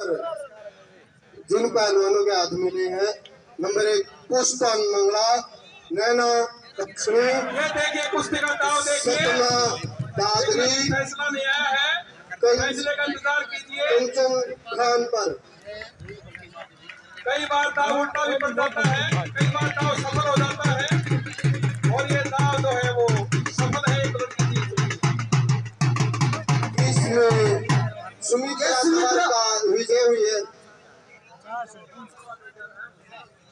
जिन पहलवानों के हाथ मिले हैं नंबर एक पुष्पन मंगला नैना लक्ष्मी ये देखिए कुश्ती का दाव देखिए। सपना दादरी फैसला नहीं आया है। कई- फैसले का इंतज़ार कीजिए। कंचन खान पर। कई बार दाव उल्टा भी पड़ जाता है कई बार दाव सफल हो जाता है। और ये दाव जो है वो सफल है एक लड़की जीत। इसमें सुमित्रा का विजय हुई है।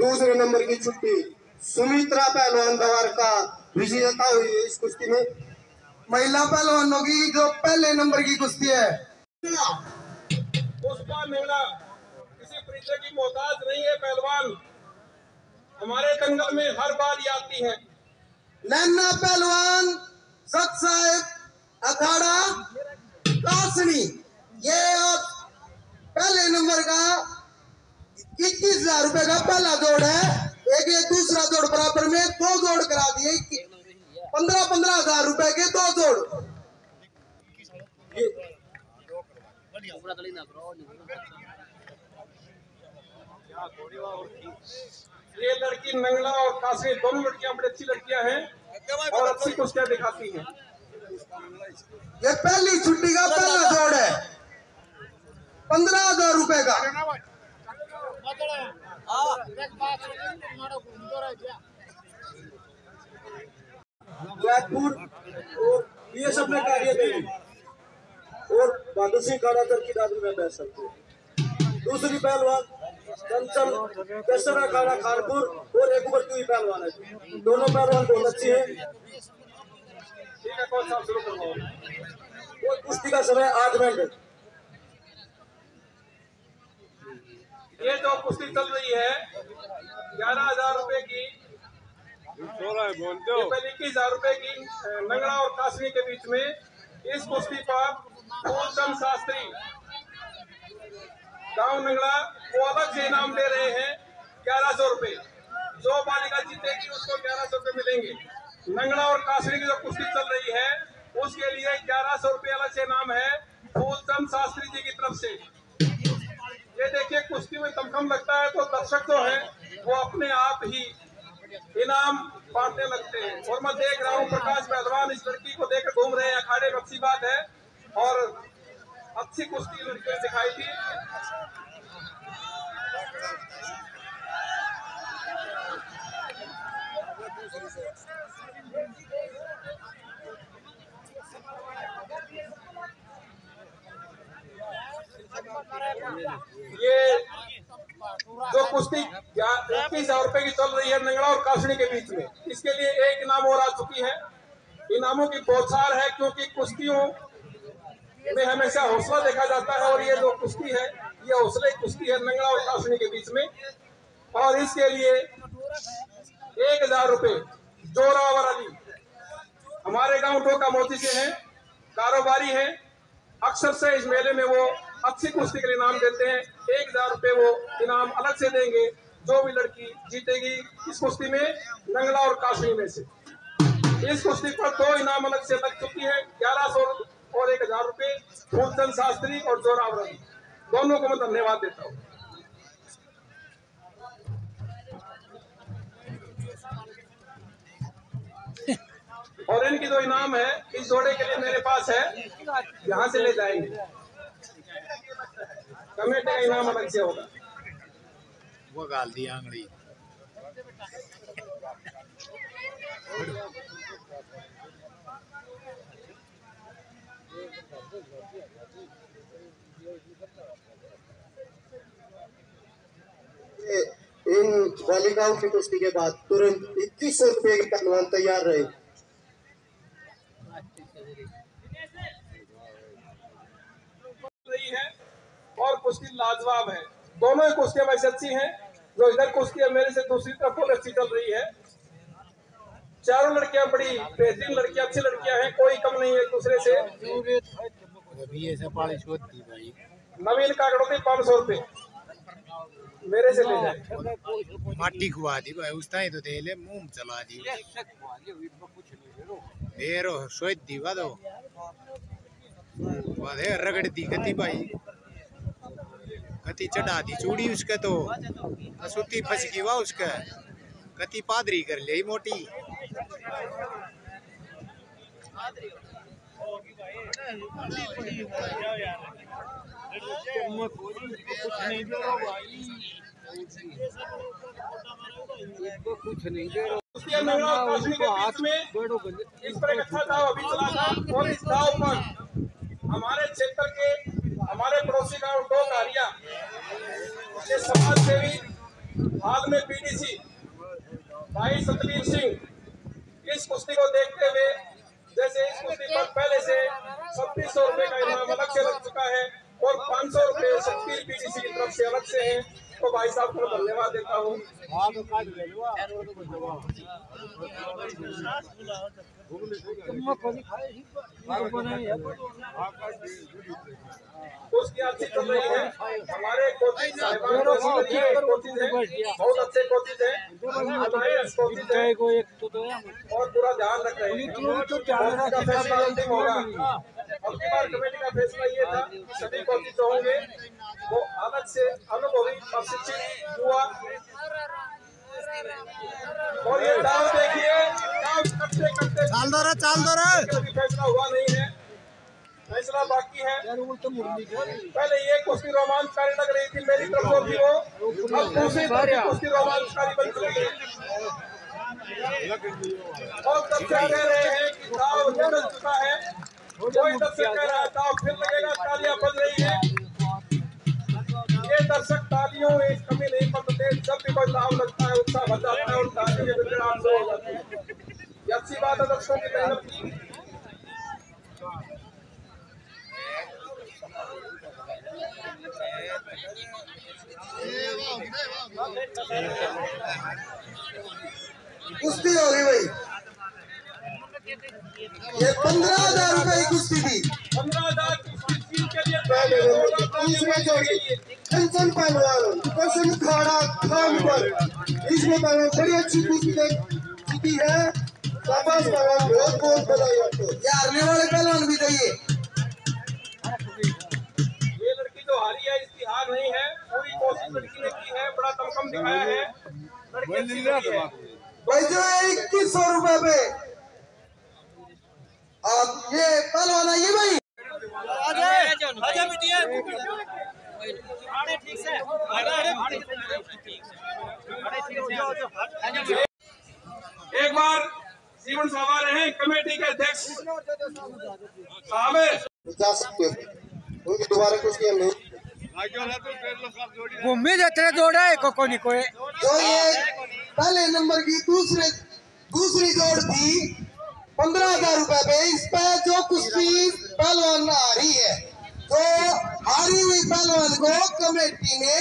दूसरे नंबर की छुट्टी सुमित्रा पहलवान दवार का विजेता हुई है इस कुश्ती में। महिला पहलवानों की जो पहले नंबर की कुश्ती है। पुष्पा मेला किसी परिचय की मोहताज नहीं है पहलवान। हमारे दंगल में हर बार ये आती है। नैना पहलवान सत साहेब अखाड़ा कासनी ये अब नंबर का इक्कीस हज़ार रुपए का पहला दौड़ है। एक ये दूसरा दौड़ बराबर में दो दौड़ करा दिए। पंद्रह पंद्रह हज़ार रुपए के दो दौड़ ये लड़की नंगला और काशी दोनों लड़कियाँ बड़ी अच्छी लड़कियाँ हैं और अच्छी कुश्तियाँ दिखाती हैं। ये पहली छुट्टी का पहला दौड़ है। पंद्रह हज़ार रुपए का। ब्लैकपुर और ये सब में कार्य देवी और बहादुर सिंह खाड़ा कर की दादरी में बैठ सकते हैं। दूसरी पहलवान कंचन केसरा खाड़ा खानपुर और एक उभरती हुई पहलवान है। दोनों पहलवान बहुत अच्छी है। ठीक है, कौन साहब शुरू करवाओ? और कुश्ती का समय आठ मिनट ये जो कुश्ती चल रही है ग्यारह हज़ार रूपए की इक्कीस हज़ार रूपए की नंगड़ा और कासनी के बीच में इस कुश्ती पर फूलचंद शास्त्री गाँव नंगड़ा वो अलग से इनाम दे रहे हैं ग्यारह सौ रुपए। जो बालिका जीतेगी उसको ग्यारह सौ रुपए मिलेंगे। नंगड़ा और कासनी की जो कुश्ती चल रही है उसके लिए ग्यारह सौ रुपए अलग से इनाम है फूलचंद शास्त्री जी की तरफ़ से। ये देखिए, कुश्ती में दमखम लगता है तो दर्शक जो है, वो अपने आप ही इनाम बांटने लगते हैं। और मैं देख रहा हूँ, प्रकाश पहलवान इस लड़की को देख घूम रहे हैं, अखाड़े में अच्छी बात है। और अच्छी कुश्ती लड़की दिखाई थी। ये जो कुश्ती इक्कीस हज़ार रुपए की चल रही है नंगड़ा और कासनी के बीच में, इसके लिए एक इनाम और आ चुकी है। इनामों की बौछार है क्योंकि कुश्तियों में हमेशा हौसला देखा जाता है और ये जो कुश्ती है, ये हौसले कुश्ती है नंगड़ा और कासनी के बीच में। और इसके लिए एक हज़ार रुपए, जोरावर अली, हमारे गाँव टोका मोती से हैं, कारोबारी हैं। अक्सर से इस मेले में वो अच्छी कुश्ती के लिए इनाम देते हैं। एक हज़ार रुपए वो इनाम अलग से देंगे, जो भी लड़की जीतेगी इस कुश्ती में, नंगला और काशनी में से। इस कुश्ती पर दो इनाम अलग से लग चुकी है, ग्यारह सौ और एक हज़ार रुपए फूलचंद शास्त्री और जोरावर दोनों को मैं धन्यवाद देता हूँ। और इनकी जो इनाम है, इस जोड़े के लिए मेरे पास है, यहाँ से ले जाएँगे। का इनाम अलग से होगा वो गाल इन बालिकाओं की कुश्ती के बाद तुरंत इक्कीस सौ रुपए के पहलवान तैयार रहे रही है और कुश्ती लाजवाब है। दोनों ही कुश्तियाँ वैसे अच्छी हैं। जो इधर कुश्ती मेरे से दूसरी तरफ़ फुल अच्छी चल रही है। चारों लड़कियाँ बड़ी बेहतरीन लड़कियाँ, अच्छी लड़कियाँ हैं। कोई कम नहीं है दूसरे से। नवीन कागड़ों पाँच सौ रुपए। मेरे से ले जाए। माटी खुआ दी भाई, उस तो दे ले, मुँह चला दी। देरो शोध दी, वादो। वादे रगड़ दी गति भाई। कति चढ़ा दी चूड़ी उसके तो फंस गई वाह उसके। कति पादरी कर ली मोटी। कुछ नहीं में इस पर एक अच्छा अभी चला था, और इस पर हमारे क्षेत्र के हमारे पड़ोसी गाँव दो कारिया के समाज सेवी हाल में पीडीसी भाई सतवीर सिंह इस कुश्ती को देखते हुए, जैसे इस कुश्ती पर पहले से छत्तीस सौ रुपए का इनाम अलग से लग चुका है और पाँच सौ रुपए शक्ति पीडीसी की तरफ़ से अलग से है। तो भाई साहब को धन्यवाद देता हूँ। उसकी अच्छी चल रही है। हमारे है बहुत अच्छे कोचिंग है है और पूरा ध्यान रख रहे हैं। कोचिंग का फैसला अंतिम होगा। अब बार कमेटी का फैसला ये था सभी कोचिंग जो होंगे वो अलग से अनुभवी प्रशिक्षित युवा और ये दाव देखिए दाव करते करते चाल दो रे चाल दो रे। फैसला हुआ नहीं है। फैसला बाकी है। पहले ये कुश्ती रोमांचकारी लग रही थी मेरी तरफ़ से भी वो अब दूसरी तरफ़ कुश्ती रोमांचकारी बन चुकी है। और तब से कह रहे हैं कि दाव निकल चुका है। कोई से कह रहा है दाव फिर लगेगा तालियाँ बज रही है। ये दर्शक तालियों में कमी नहीं पड़ते जब भी कोई दाव लगता है उत्साह भर जाता है और तालियों के विकराल से हो। जाती है अच्छी बात है दर्शकों की मेहनत की। कुश्ती हो गई भाई। ये पंद्रह हज़ार रुपए की कुश्ती थी। पंद्रह हज़ार जोड़ी कंचन पहलवान कंचन खाड़ा खान पर। इसमें पहलवान बड़ी अच्छी कुश्ती जीती है। शाबाश पहलवान बहुत बहुत बधाई आपको। ये हारने वाले पहलवान भी चाहिए। है नहीं है पूरी कोशिश लड़की ने की है बड़ा दमखम दिखाया है। भाई जो है इक्कीस सौ रुपए पे अब ये पहलवान आइए भाई। एक बार जीवन सभा रहे कमेटी के अध्यक्ष साहब। जा सकते दोबारा कुछ हम नहीं घूमी जाते जोड़ा है को नहीं कोई। जो ये पहले नंबर की दूसरे दूसरी जोड़ थी। पंद्रह हज़ार रुपए पे। इस पे जो कुश्ती पहलवान हारी है तो हारी हुई पहलवान को कमेटी ने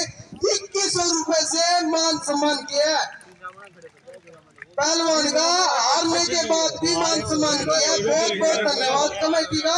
इक्कीस सौ रुपए से मान सम्मान किया। पहलवान का हारने के बाद भी मान सम्मान किया। बहुत बहुत धन्यवाद कमेटी का।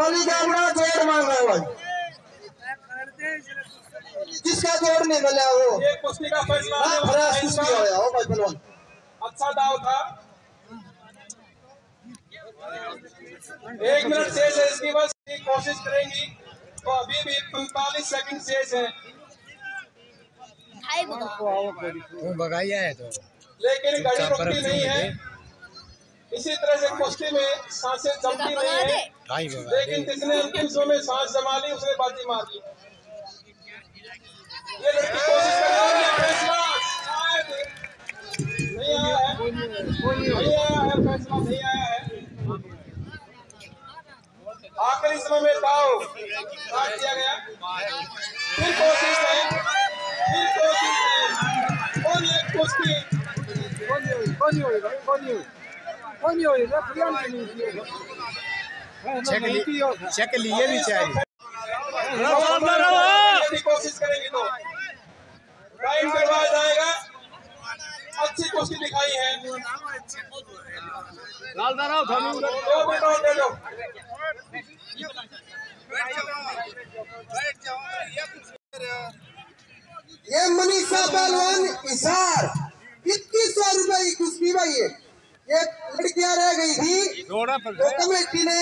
बलिदामड़ा जोड़ मांग रहा है भाई। जिसका जोड़ नहीं मिला वो का फैसला हाँ, है हो भाई पहलवान। अच्छा दाव था एक मिनट शेष है इसकी बस की कोशिश करेंगी। तो अभी भी पैंतालीस सेकंड शेष है। भगाइया है तो लेकिन घड़ी रुकती नहीं है। इसी तरह से कुश्ती में साँसें जमती नहीं है। लेकिन जिसने अंतिम सौ में सांस जमा ली उसने बाजी मार ली। ये लड़की कोशिश कर रही है फैसला। शायद नहीं आया है। नहीं आया है फैसला नहीं आया है। आखिरी समय में दाव काट दिया गया। फिर कोशिश है फिर कोशिश है। और ये कुश्ती चेक ली चेक लिए भी चाहिए। कोशिश करेंगे तो। टाइम करवाया जाएगा अच्छी कुश्ती दिखाई है। दो मिनट और दे दो। ये मनीषा पहलवान इशार इक्कीस सौ रुपए की कुश्ती भाई ये ये लड़कियाँ रह गई थी तो कमेटी ने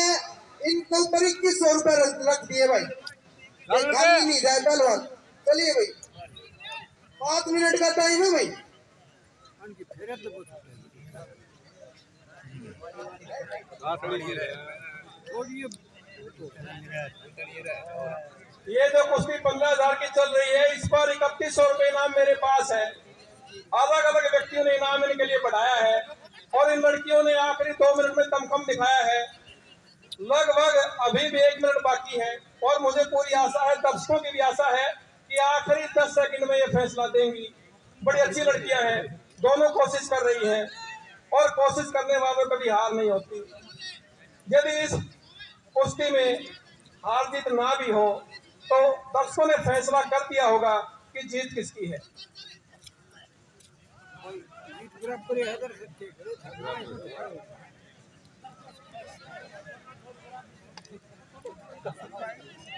इनके ऊपर इक्कीस सौ रुपए रख दिए भाई। नहीं जाए पहलवान चलिए भाई। पाँच मिनट का टाइम है भाई। ये जो कुश्ती पंद्रह हज़ार की चल रही है। इस पर इकतीस सौ रुपये इनाम मेरे पास है। अलग अलग व्यक्तियों ने इनाम इनके लिए बढ़ाया है। और इन लड़कियों ने आखिरी दो मिनट में दमखम दिखाया है। लगभग अभी भी एक मिनट बाकी है और मुझे पूरी आशा है, दर्शकों की भी आशा है कि आखिरी दस सेकंड में ये फैसला देंगी। बड़ी अच्छी लड़कियाँ हैं, दोनों कोशिश कर रही हैं और कोशिश करने वालों कभी हार नहीं होती। यदि इस कुश्ती में हार जीत ना भी हो तो दर्शकों ने फैसला कर दिया होगा कि जीत किसकी है।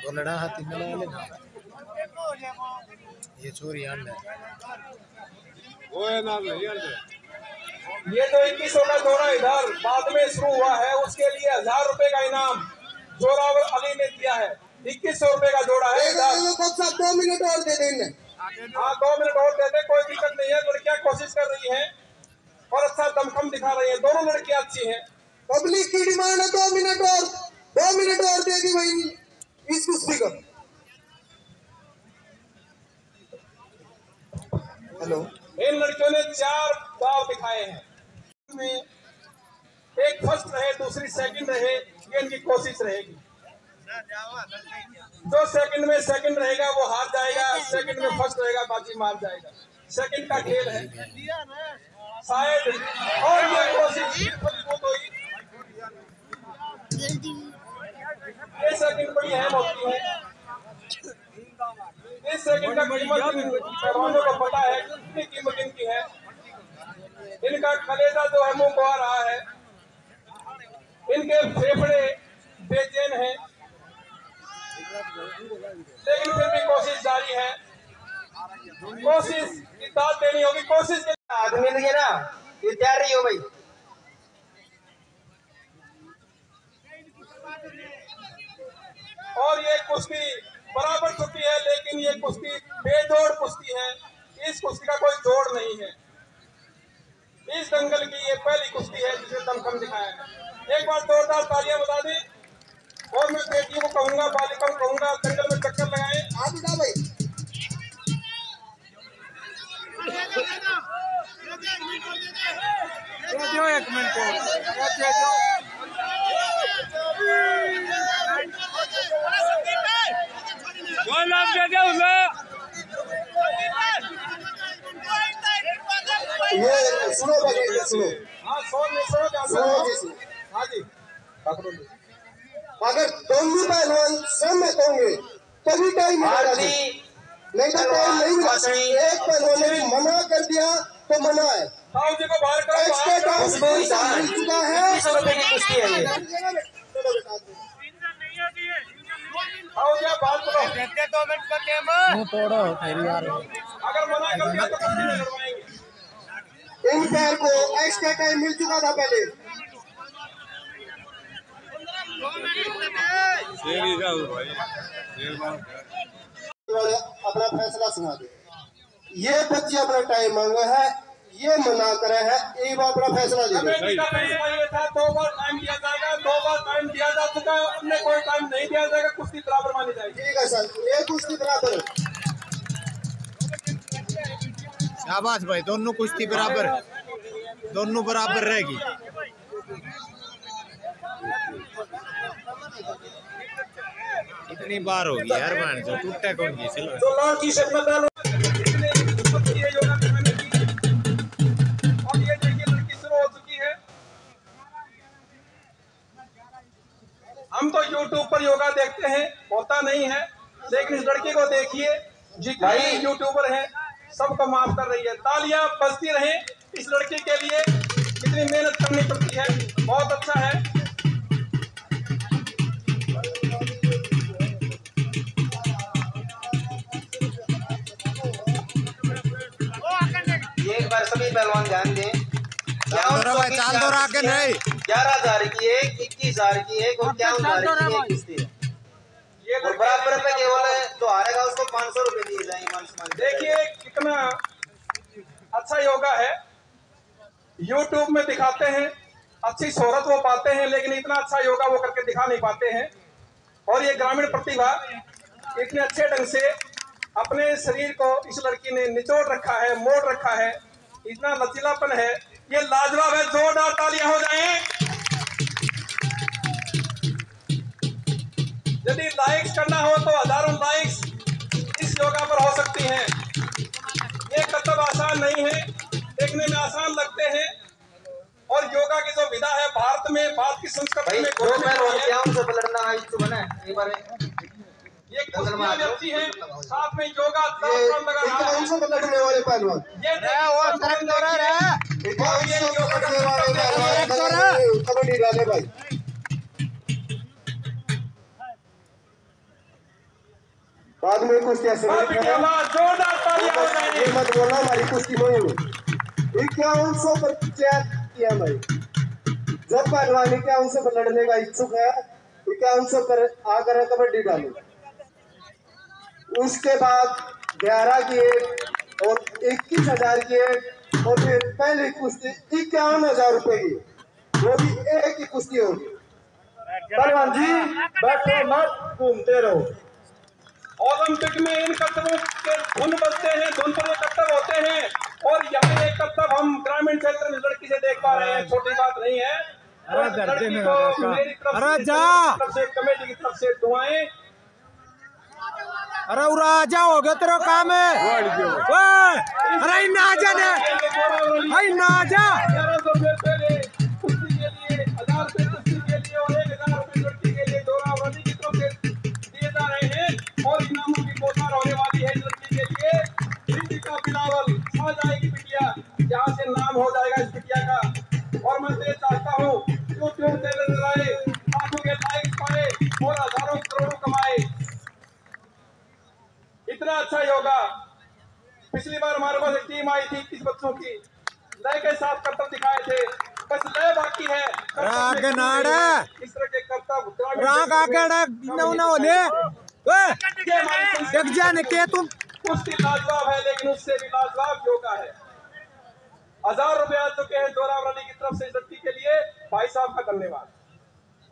तो लड़ा हाथी मिला लेना। ये चोरी अंडा ये जो इक्कीस का जोड़ा इधर बाद में शुरू हुआ है उसके लिए हज़ार रुपए का इनाम जोरावर अली ने दिया है। इक्कीस सौ रुपए का जोड़ा है इधर। दो मिनट और दे देंगे। हाँ दो मिनट और दे देते कोई दिक्कत नहीं है लड़कियाँ कोशिश कर रही हैं। और अच्छा दमखम दिखा रही हैं। दोनों लड़कियाँ अच्छी हैं। पब्लिक की डिमांड है, दो मिनट और, दो मिनट और दे दी भाई। इस कुश्ती को। हेलो। इन लड़कियों ने चार दाव दिखाए हैं। में एक फ़र्स्ट रहे, दूसरी सेकंड रहे, ये इनकी कोशिश रहेगी। जो सेकंड में सेकंड रहेगा, वो हार जाएगा, सेकंड में फ़र्स्ट रहेगा, बाजी मार जाएगा। सेकंड का खेल है। शायद और ये कोशिश मज़बूत हुई ये सेकंड बड़ी अहम होती है इस सेकंड का कीमत पहलवानों को पता है कितनी कीमत इनकी है इनका कलेजा जो है मुँह आ रहा है इनके फेफड़े बेचैन हैं लेकिन फिर भी कोशिश जारी है। कोशिश की दाद देनी होगी, कोशिश आदमी ने ना? ये तैयार रही हो भाई। और ये कुश्ती बराबर चुकी है लेकिन ये कुश्ती बेजोड़ कुश्ती है। इस कुश्ती का कोई जोड़ नहीं है। इस दंगल की ये पहली कुश्ती है जिसे दमखम दिखाया है। एक बार जोरदार तालियाँ बता दें। और मैं बेटियों को कहूँगा बालिकाओं को कहूँगा दंगल में चक्कर लगाएँ। जा भाई। दो एक मिनट और दे दो ये सुनो भाई ये सुनो। हाँ सौ में सौ जा सुनो सुनो हाँ जी। पकड़ो अगर दोनों पहलवान सहमत होंगे तभी टाइम मिलेगा। जी नहीं तो टाइम नहीं एक पहलवान ने मना कर दिया तो मना है। एक्स्ट्रा टाइम मिल चुका है साहु जी आप बाहर करो। तोड़ो फिर यार। अगर मना कर दिया तो कुश्ती नहीं इन पैर को एक्स्ट्रा टाइम मिल चुका था पहले। वाले अपना फैसला सुना दे। ये बच्चे अपना टाइम मांगा है ये मना करे है एक बार अपना फैसला दे दे। कमेटी का फैसला ये था दो बार टाइम दिया जाएगा दो बार टाइम दिया जा चुका है कोई टाइम नहीं दिया जाएगा कुश्ती बराबर मानी जाएगी। ठीक है सर एक उसकी बराबर शाबाश भाई दोनों कुश्ती बराबर दोनों बराबर रहेगी। इतनी बार होगी यार मान जो टूटा कौन की चलो। तो लाल टी शर्ट में पहलो ये योगा दिखाने की और ये देखिए लड़की शुरू हो चुकी है। होता नहीं है लेकिन इस लड़की को देखिए जी जितने यूट्यूबर है सबको माफ़ कर रही है। तालियाँ बजती रहे इस लड़की के लिए कितनी मेहनत करनी पड़ती है। बहुत अच्छा है। पहलवान ध्यान दें। चाल दो चाल दो आगे नहीं। ग्यारह हज़ार की एक इक्कीस हज़ार की एक और इक्यावन हज़ार की एक किस्ती है। और बराबर पे केवल जो हारेगा उसको पाँच सौ रुपए दिए जाएँगे। देखिए कितना अच्छा योगा है। YouTube में दिखाते हैं अच्छी शोहरत वो पाते हैं लेकिन इतना अच्छा योगा वो करके दिखा नहीं पाते हैं। और ये ग्रामीण प्रतिभा इतने अच्छे ढंग से अपने शरीर को इस लड़की ने निचोड़ रखा है मोड़ रखा है। इतना लचीलापन है ये लाजवाब है जोरदार तालियाँ हो जाएँ। यदि लाइक्स करना हो तो हज़ारों लाइक्स इस योगा पर हो सकती हैं। ये कर्तव्य आसान नहीं है देखने में आसान लगते हैं। और योगा की जो विधा है भारत में भारत की संस्कृति में ये कुश्तियाँ भी अच्छी हैं साथ में योगा ये लगा रहा है। इक्यावन लड़ने वाले। पहलवान ये ये योगा है। कबड्डी डाले भाई। बाद में कुश्ती ऐसे बाप नहीं की खेला। आवाज़ जोरदार तालियाँ ये मत बोलना हमारी कुश्ती हुई इक्यावन सौ किया भाई? जो पहलवान इक्यावन सौ पर लड़ने का इच्छुक है इक्यावन सौ पर आकर कबड्डी डालो उसके बाद ग्यारह की एक और इक्कीस हज़ार की एक और फिर पहली कुश्ती इक्यावन हज़ार रुपए की। वो भी एक ही कुश्ती होगी। पहलवान जी बैठो मत घूमते रहो। ओलंपिक में इन कर्तव्यों के धुन बजते हैं धुन पर ये कर्तव्य होते हैं। और यहाँ एक कर्तव्य हम ग्रामीण क्षेत्र में लड़की से देख पा रहे हैं छोटी बात नहीं है। अरे लड़की को मेरी जा। तरफ़ से कमेटी की तरफ़ से दुआएँ अरे उरा हो गया तेरा काम है अरे इन्ना आजा ने अरे दिए जा और इनामों की होने वाली है लड़की के लिए रितिका बिलावल आ जाएगी बिटिया यहाँ से इतना अच्छा योगा पिछली बार हमारे पास एक टीम आई थी इक्कीस बच्चों की। लय के साथ कर्तव्य दिखाए थे। बस लय बाकी है। इस तरह के कर्तव्य के तुम। कुश्ती लाजवाब है लेकिन उससे भी लाजवाब योगा है। हज़ार रुपए आ चुके हैं जोरावर अली की तरफ़ से इस के लिए। भाई साहब का धन्यवाद।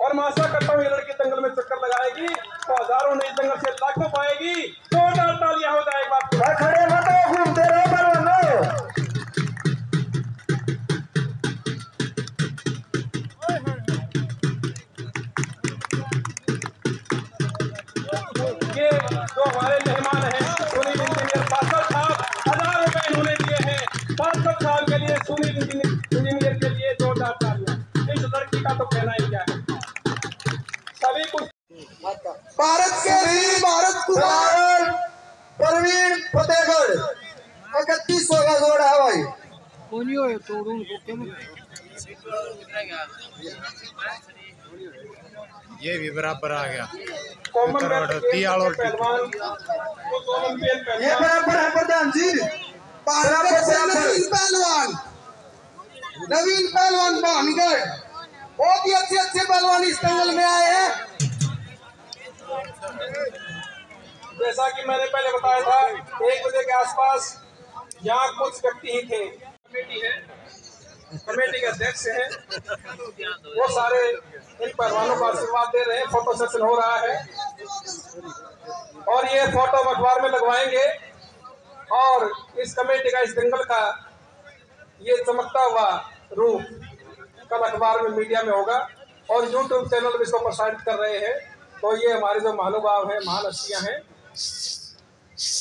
और मैं आशा करता हूँ ये लड़की दंगल में चक्कर लगाएगी तो हज़ारों नहीं दंगल से लाखों पाएगी। जोरदार तालियाँ हो जाएगी बात खड़े मत हो, घूमते रहो ये जो हमारे मेहमान हैं सुनील इंजीनियर बासठ साहब हज़ार रुपए इन्होंने दिए हैं। बासठ साल के लिए सुनील इंजीनियर इंजीनियर के लिए जोरदार तालियाँ इस लड़की का तो कहना ही क्या है? भारत के वीर भारत कुमार। प्रवीण फतेहगढ़। इकतीस सौ का जोड़ है भाई। कोनी को ये भी बराबर आ गया। ये बराबर है प्रधान जी। नवीन पहलवान। नवीन पहलवान भानगढ़। बहुत ही अच्छे अच्छे पहलवान इस दंगल में आए हैं। जैसा कि मैंने पहले बताया था, एक बजे के आसपास यहाँ कुछ व्यक्ति ही थे। कमेटी है। कमेटी के अध्यक्ष हैं। वो सारे इन पहलवानों को आशीर्वाद दे रहे हैं। फ़ोटो सेशन हो रहा है। और ये फ़ोटो अखबार में लगवाएँगे। और इस कमेटी का, इस दंगल का ये चमकता हुआ रूप कल अखबार में मीडिया में होगा। और यूट्यूब चैनल भी इसको प्रसारित कर रहे हैं। तो ये हमारे जो महानुभाव है महानस्तियाँ हैं,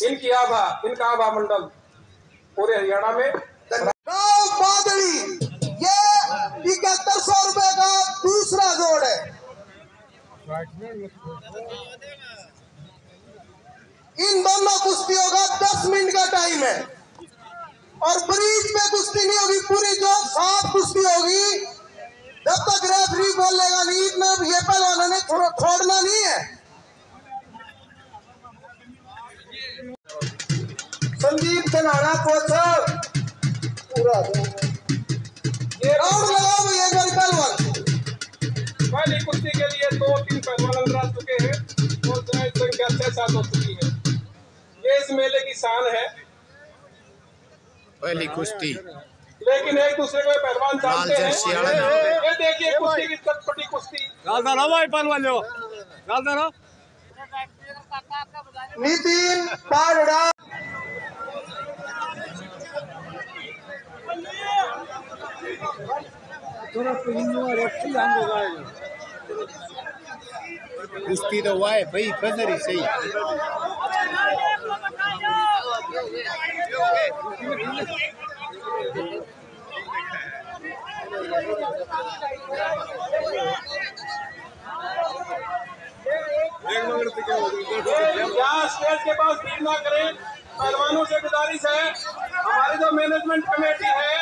इनकी आभा, इनका आभा मंडल पूरे हरियाणा में। ये इकहत्तर सौ रुपए का दूसरा जोड़ है। इन दोनों कुश्तियों का दस मिनट का टाइम है। और ब्रिज में कुश्ती नहीं होगी, पूरी जो साफ़ कुश्ती होगी जब तक रेफरी बोलेगा नहीं इतना ये पहलवानों ने छोड़- छोड़ना नहीं है। संदीप सनाना कोच पूरा ये राउंड लगाओ बार पहलवान। पहली कुश्ती के लिए दो तीन पहलवान अंदर आ चुके हैं और संख्या छह सात हो चुकी है। ये इस मेले की शान है। पहली कुश्ती। लेकिन एक दूसरे को पहलवान जानते हैं। ये देखिए कुश्ती की चटपटी कुश्ती। नितिन पारड़ा कुश्ती तो हुआ है भाई फजर ही। सही यहाँ स्टेज के पास भीड़ ना करें। पहलवानों से गुजारिश है। हमारी जो मैनेजमेंट कमेटी है,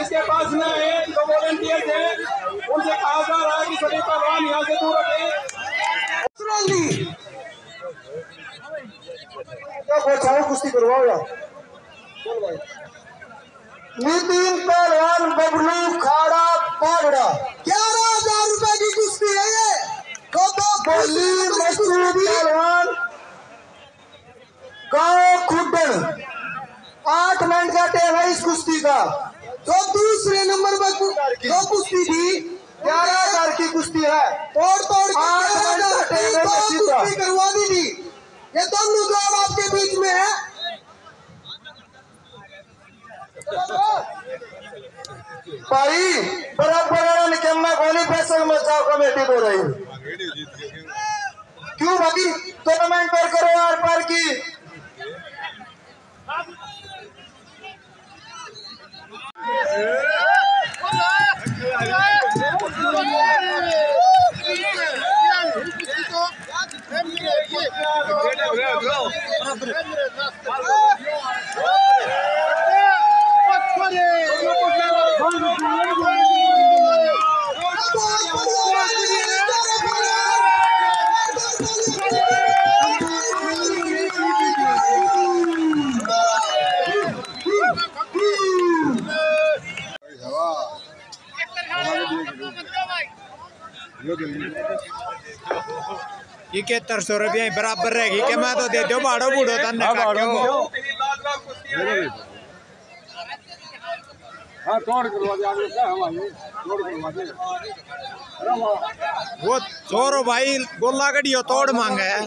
इसके पास न है जो वॉलेंटियर्स हैं, उनसे कहा जा रहा है कि सभी पहलवान यहाँ से दूर नेचुरली क्या कुश्ती करवाओ यार। चल भाई नितिन पहलवान बबलू खाड़ा पागड़ा ग्यारह हज़ार रुपए की कुश्ती है ये। तो तो बोली पहलवान। गाँव खुडन आठ मिनट का टाइम है इस कुश्ती का। जो दूसरे नंबर पर जो कुश्ती थी ग्यारह हज़ार की कुश्ती है। तोड़ तोड़ आठ मिनट का है। कुश्ती करवा दी थी। ये दोनों दौड़ आपके बीच में है। भाई बराबर निकम्मा गोली फैसल में जाओ कमेटी हो रही क्यों भाई टूर्नामेंट पर करो यार पर की इकहत्तर सौ रुपया बराबर रहेगी कि मैं तो दे दो बाड़ो बूढ़ो तन लाजवाब कुश्तियाँ हैं वो छोरो भाई गोला गड़ियो तोड़ मांगे है। है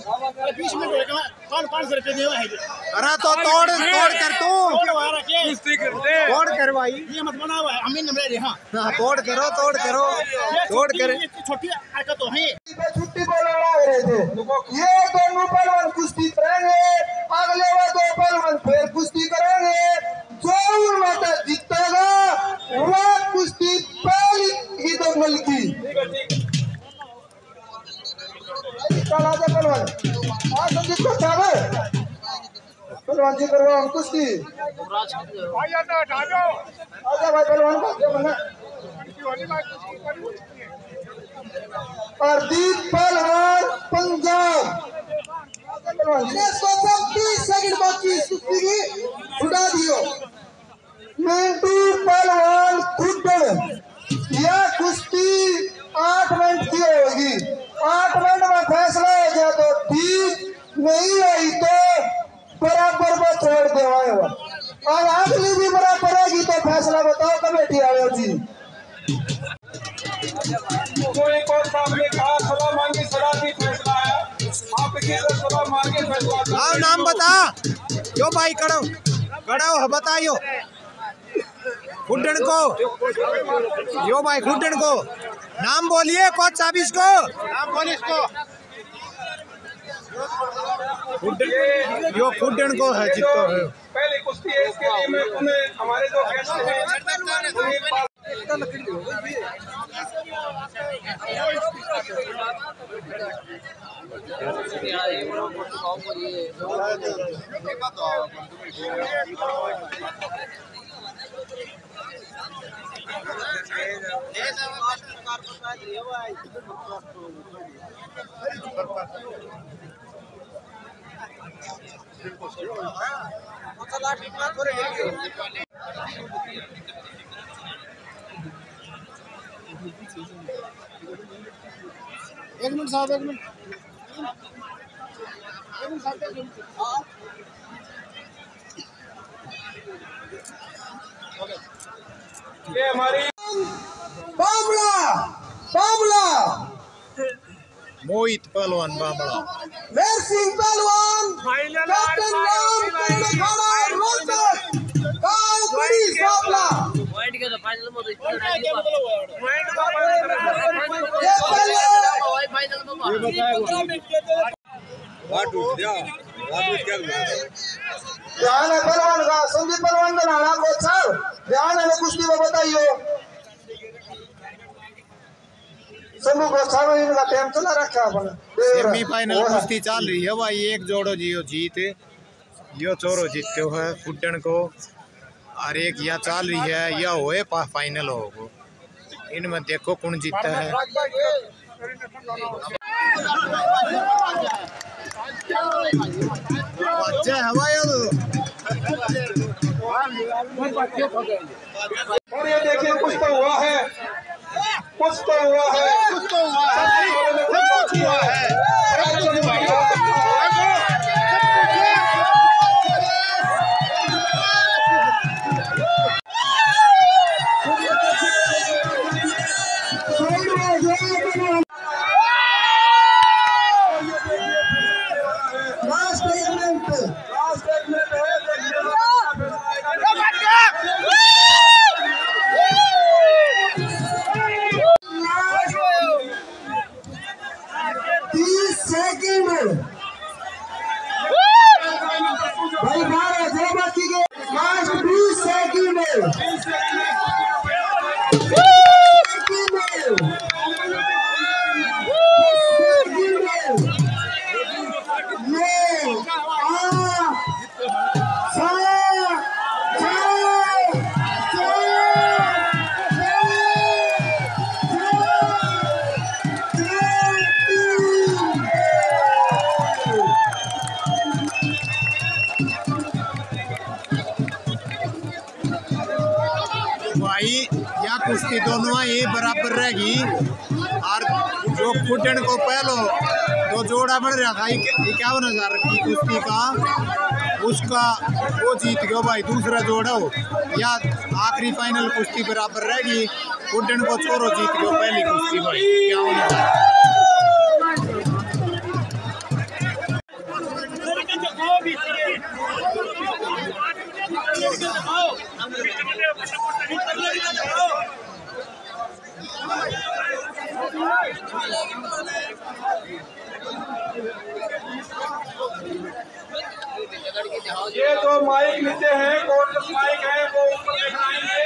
अरे तो तोड़ तोड़ कर तू। तोड़ कर भाई। ये मत बना हुआ है नंबर हाँ हाँ, तोड़ करो तोड़ करो तोड़ कर। छोटी हरकत तो है पे छुट्टी बोलने लग रहे थे ये दोनों पहलवान कुश्ती करेंगे, अगले वो दो पहलवान फिर कुश्ती करेंगे। जो उनमें जीतेगा वह कुश्ती पहली की दंगल की पहलवान जी करवाओ कुश्ती। आजा भाई पहलवान भाग्य बना प्रदीप पहलवान पंजाब। तीस सेकंड बाकी कुश्ती की, छुड़ा दियो। मिंटू पहलवान खुड्डन यह कुश्ती आठ मिनट की होगी। आठ मिनट में फैसला हो गया तो ठीक, नहीं आई तो बराबर में छोड़ देवाएगा और अगली भी बराबर आएगी तो फैसला बताओ कमेटी आयो जी। आओ नाम बता यो भाई कड़ो कड़ो है बताइयो। खुड्डन को। यो भाई खुड्डन को। नाम बोलिए कोच साहब इसको? नाम बोलिए इसको। यो खुड्डन को है जितो है। पहली कुश्ती है इसके लिए मैं उन्हें हमारे जो गेस्ट हैं एक मिनट साहब एक मिनट एक मिनट साहब एक मिनट ये हमारी बामला बामला मोहित पहलवान बामड़ा मेर सिंह पहलवान कैप्टन राम अखाड़ा रोहतक गाँव बड़ी बामला ये पहले ध्यान है पहलवान का। संदीप पहलवान का सर ध्यान है कुश्ती में बताइयो। संदीप को सर इनका टाइम चला रखा अपन। सेमीफाइनल कुश्ती चल रही है भाई। एक जोड़ो जियो जीत। यो चोरो जीत्यो है फुटन को। और एक यह चल रही है यह होए फाइनल हो इनमें देखो कौन जीतता है। अच्छा हवा और ये देखिए कुछ तो हुआ है। कुछ तो हुआ है। कुछ तो हुआ है। कुछ हुआ है। लास्ट भाई, या कुश्ती दोनों ये बराबर रहेगी। और जो फुटन को पहलो तो जोड़ा बढ़ रहा था इक्यावन हज़ार की कुश्ती का, उसका वो जीत गयो भाई, दूसरा जोड़ा हो। या आखिरी फाइनल कुश्ती बराबर रहेगी। फुटन को छोरो जीत गयो, पहली कुश्ती भाई, इक्यावन हज़ार। माइक नीचे है जो माइक है वो ऊपर दिखाएँगे